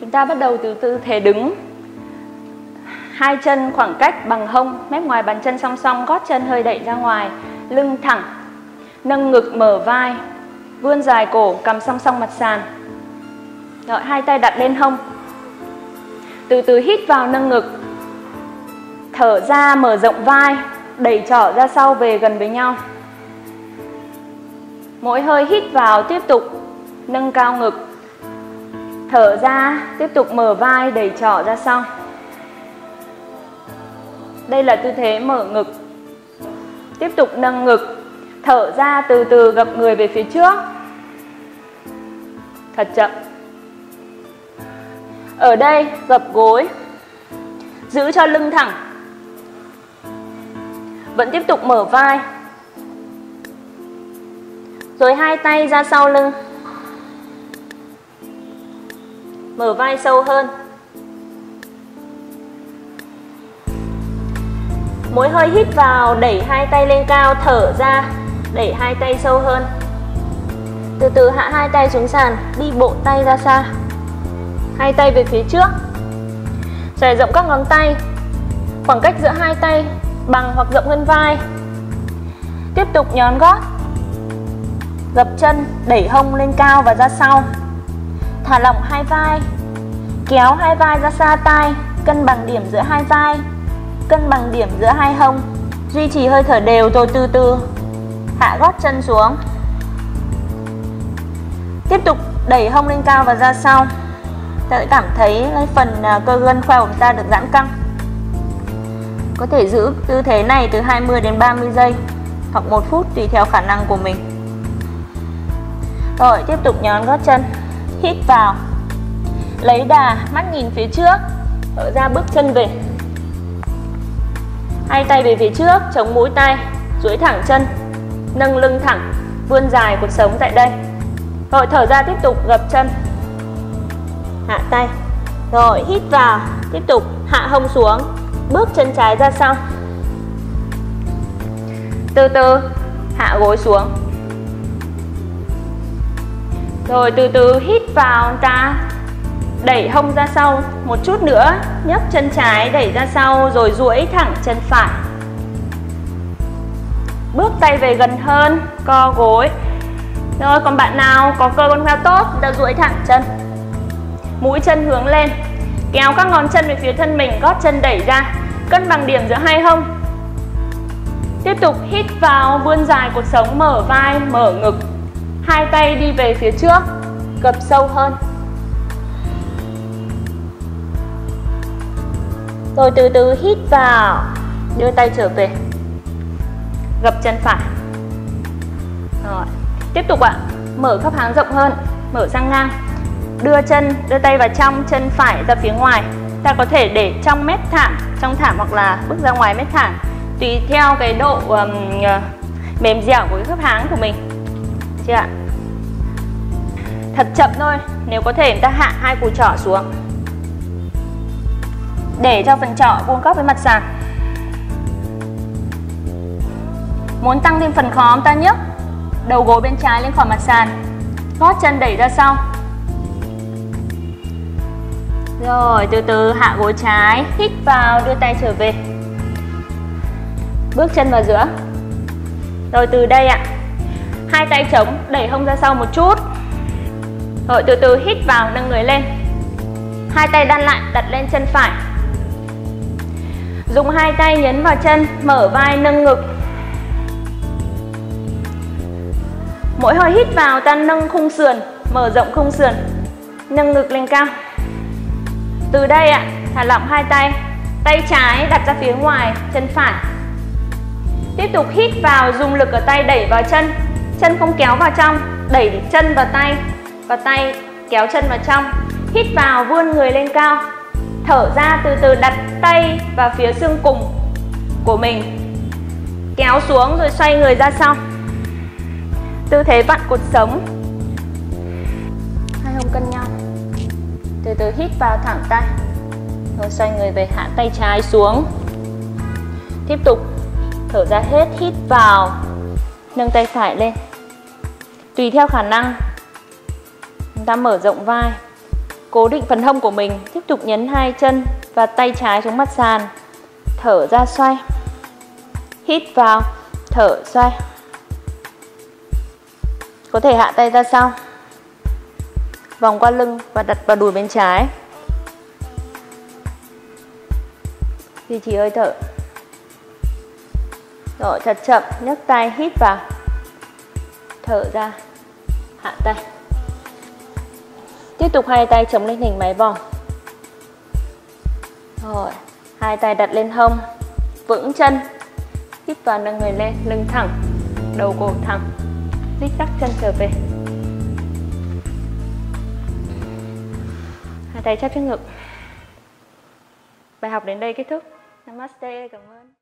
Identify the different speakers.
Speaker 1: Chúng ta bắt đầu từ tư thế đứng Hai chân khoảng cách bằng hông, mép ngoài bàn chân song song, gót chân hơi đẩy ra ngoài, lưng thẳng, nâng ngực mở vai, vươn dài cổ, cầm song song mặt sàn. Rồi, hai tay đặt lên hông. Từ từ hít vào nâng ngực, thở ra mở rộng vai, đẩy trỏ ra sau về gần với nhau. Mỗi hơi hít vào tiếp tục nâng cao ngực, thở ra tiếp tục mở vai đẩy trỏ ra sau. Đây là tư thế mở ngực. Tiếp tục nâng ngực, thở ra từ từ gập người về phía trước. Thật chậm. Ở đây gập gối, giữ cho lưng thẳng. Vẫn tiếp tục mở vai. Rồi hai tay ra sau lưng. Mở vai sâu hơn. Mỗi hơi hít vào đẩy hai tay lên cao, thở ra, đẩy hai tay sâu hơn. Từ từ hạ hai tay xuống sàn, đi bộ tay ra xa. Hai tay về phía trước. Xòe rộng các ngón tay. Khoảng cách giữa hai tay bằng hoặc rộng hơn vai. Tiếp tục nhón gót. Gập chân, đẩy hông lên cao và ra sau. Thả lỏng hai vai. Kéo hai vai ra xa tai cân bằng điểm giữa hai vai cân bằng điểm giữa hai hông duy trì hơi thở đều rồi từ từ hạ gót chân xuống tiếp tục đẩy hông lên cao và ra sau ta sẽ cảm thấy phần à, cơ gân khoeo của chúng ta được giãn căng có thể giữ tư thế này từ 20 đến 30 giây hoặc 1 phút tùy theo khả năng của mình rồi tiếp tục nhón gót chân hít vào lấy đà mắt nhìn phía trước thở ra bước chân về Hai tay về phía trước, chống mũi tay, duỗi thẳng chân, nâng lưng thẳng, vươn dài cuộc sống tại đây. Rồi thở ra tiếp tục gập chân. Hạ tay. Rồi hít vào, tiếp tục hạ hông xuống, bước chân trái ra sau. Từ từ, hạ gối xuống. Rồi từ từ hít vào ta đẩy hông ra sau một chút nữa, nhấc chân trái đẩy ra sau rồi duỗi thẳng chân phải bước tay về gần hơn, co gối rồi còn bạn nào có cơ con heo tốt đã duỗi thẳng chân mũi chân hướng lên kéo các ngón chân về phía thân mình, gót chân đẩy ra, cân bằng điểm giữa hai hông. Tiếp tục hít vào vươn dài, cuộc sống mở vai, mở ngực. Hai tay đi về phía trước, gập sâu hơn. Rồi từ từ hít vào, Đưa tay trở về, Gập chân phải. Rồi, Tiếp tục ạ, Mở khớp háng rộng hơn, Mở sang ngang. Đưa chân, đưa tay vào trong Chân phải ra phía ngoài. Ta có thể để trong mét thảm Trong thảm hoặc là bước ra ngoài mét thảm Tùy theo cái độ um, mềm dẻo của cái khớp háng của mình. Chưa ạ? Thật chậm thôi Nếu có thể chúng ta hạ hai cùi trỏ xuống. Để cho phần trỏ vuông góc với mặt sàn. Muốn tăng thêm phần khó, ta nhấc đầu gối bên trái lên khỏi mặt sàn. Gót chân đẩy ra sau rồi từ từ hạ gối trái hít vào đưa tay trở về. Bước chân vào giữa. Rồi từ đây ạ. Hai tay chống đẩy hông ra sau một chút. Rồi từ từ hít vào nâng người lên. Hai tay đan lại đặt lên chân phải. Dùng hai tay nhấn vào chân, mở vai nâng ngực. Mỗi hơi hít vào ta nâng khung sườn, mở rộng khung sườn, nâng ngực lên cao. Từ đây ạ, thả lỏng hai tay, tay trái đặt ra phía ngoài, chân phải. Tiếp tục hít vào, dùng lực ở tay đẩy vào chân, chân không kéo vào trong, đẩy chân vào tay và tay kéo chân vào trong. Hít vào, vươn người lên cao, thở ra từ từ đặt tay vào phía xương cùng của mình. Kéo xuống rồi xoay người ra sau. Tư thế vặn cột sống. Hai hông cân nhau từ từ hít vào thẳng tay. Rồi xoay người về hạ tay trái xuống. Tiếp tục thở ra hết, hít vào. Nâng tay phải lên. Tùy theo khả năng, chúng ta mở rộng vai. Cố định phần hông của mình, tiếp tục nhấn hai chân và tay trái xuống mặt sàn. Thở ra xoay. Hít vào, thở xoay. Có thể hạ tay ra sau vòng qua lưng và đặt vào đùi bên trái. Duy trì hơi thở. Rồi, thật chậm, nhấc tay, hít vào. Thở ra, hạ tay. Tiếp tục hai tay chống lên hình máy vòng. Rồi, hai tay đặt lên hông, vững chân. Hít vào nâng người lên, lưng thẳng, đầu cổ thẳng. Dích tắc chân trở về. Tay chắp trước ngực. Bài học đến đây kết thúc. Namaste cảm ơn.